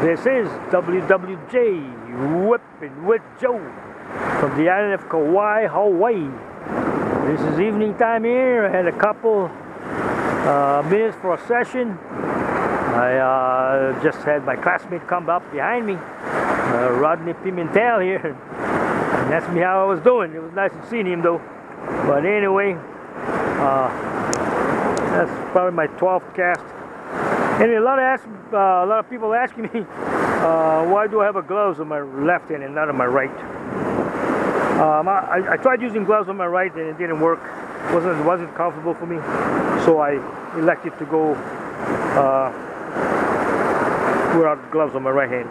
This is WWJ Whipping with Joe from the island of Kauai, Hawaii. This is evening time here. I had a couple uh, minutes for a session. I uh, just had my classmate come up behind me, uh, Rodney Pimentel here, and asked me how I was doing. It was nice to see him though. But anyway, uh, that's probably my 12th cast. Anyway, a lot of ask, uh, a lot of people asking me uh, why do I have a gloves on my left hand and not on my right. Um, I, I, tried using gloves on my right and it didn't work. It wasn't wasn't comfortable for me, so I elected to go uh, without gloves on my right hand.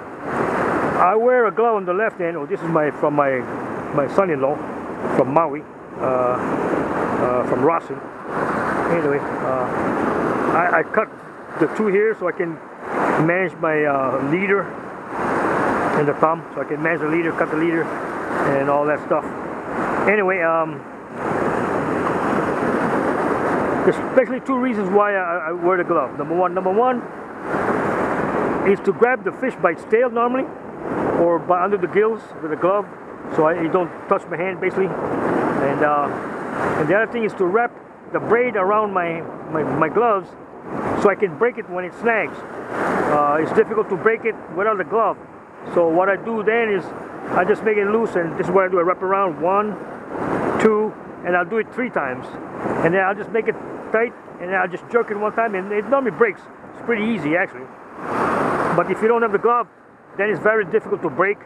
I wear a glove on the left hand. Oh, this is my from my my son-in-law from Maui, uh, uh, from Rawson. Anyway, uh, I, I cut the two here so I can manage my uh, leader and the thumb so I can manage the leader, cut the leader and all that stuff. Anyway, um, there's basically two reasons why I, I wear the glove. Number one, number one is to grab the fish by its tail normally or by under the gills with a glove so I, don't touch my hand basically. And, uh, and the other thing is to wrap the braid around my, my, my gloves so I can break it when it snags. Uh, it's difficult to break it without the glove. So what I do then is I just make it loose and this is what I do. I wrap around one, two, and I'll do it three times. And then I'll just make it tight and I'll just jerk it one time and it normally breaks. It's pretty easy actually. But if you don't have the glove, then it's very difficult to break.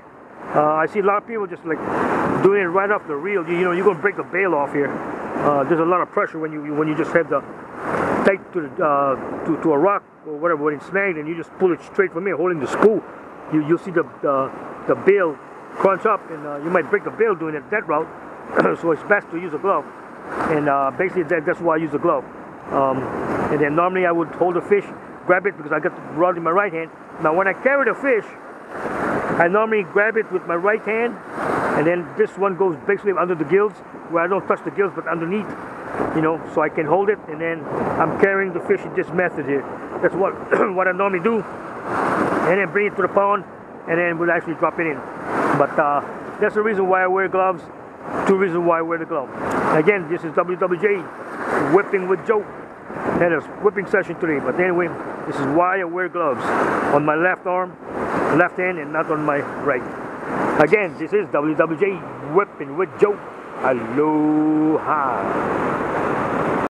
Uh, I see a lot of people just like doing it right off the reel. You, you know, you're gonna break the bail off here. Uh, there's a lot of pressure when you when you just have the tight to, uh, to, to a rock or whatever when it's snagged and you just pull it straight from here holding the spool you, you'll see the, the, the bail crunch up and uh, you might break the bail doing it that route. So it's best to use a glove. And uh, basically that, that's why I use a glove. Um, and then normally I would hold the fish grab it because I got the rod in my right hand. Now when I carry the fish I normally grab it with my right hand and then this one goes basically under the gills where I don't touch the gills but underneath you know so I can hold it and then I'm carrying the fish in this method here. That's what what I normally do. And then bring it to the pond and then we'll actually drop it in. But uh, that's the reason why I wear gloves two reasons why I wear the glove. Again this is WWJ whipping with Joe. Had a whipping session today but anyway this is why I wear gloves. On my left arm left hand and not on my right again this is WWJ whipping with Joe. Aloha